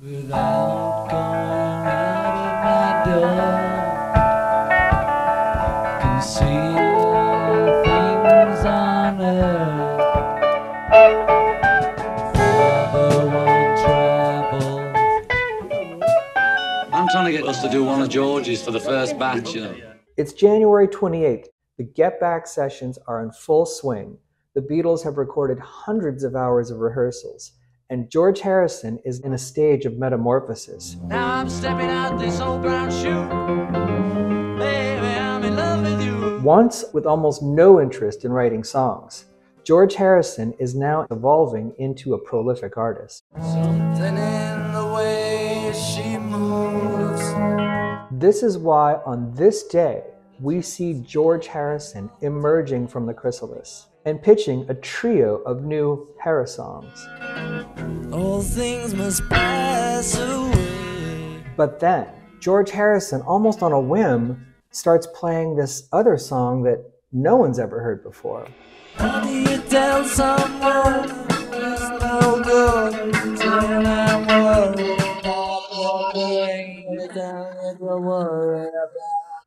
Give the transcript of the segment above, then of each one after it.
Without going out of my door, can see all things on earth. Father won't travel. I'm trying to get us to do one of George's for the first batch, you know. It's January 28th. The Get Back sessions are in full swing. The Beatles have recorded hundreds of hours of rehearsals, and George Harrison is in a stage of metamorphosis. Now I'm stepping out this old brown shoe. Baby, I'm in love with you. Once with almost no interest in writing songs, George Harrison is now evolving into a prolific artist. Something in the way she moves. This is why on this day we see George Harrison emerging from the chrysalis and pitching a trio of new Harris songs. All things must pass away. But then George Harrison, almost on a whim, starts playing this other song that no one's ever heard before.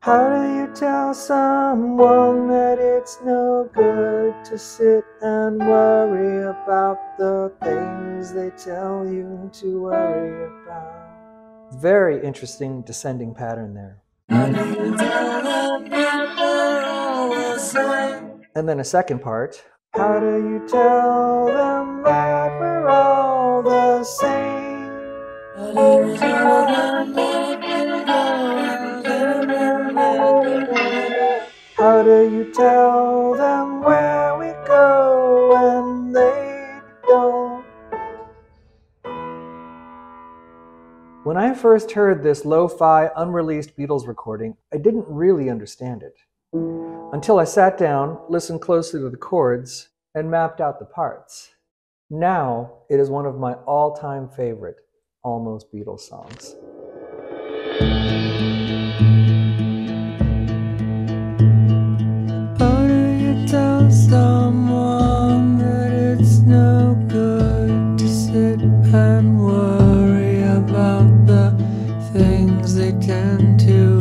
How do you tell someone that it's no good to sit and worry about the things they tell you to worry about? Very interesting descending pattern there. And then a second part. How do you tell them that we're all the same? Tell them where we go when they don't? When I first heard this lo fi, unreleased Beatles recording, I didn't really understand it. Until I sat down, listened closely to the chords, and mapped out the parts. Now it is one of my all time favorite Almost Beatles songs. Tend to